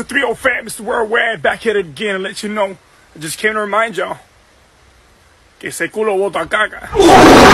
the 3 fam, Mr. Worldwide, back at it again and let you know. I just came to remind y'all que se culo bota caca.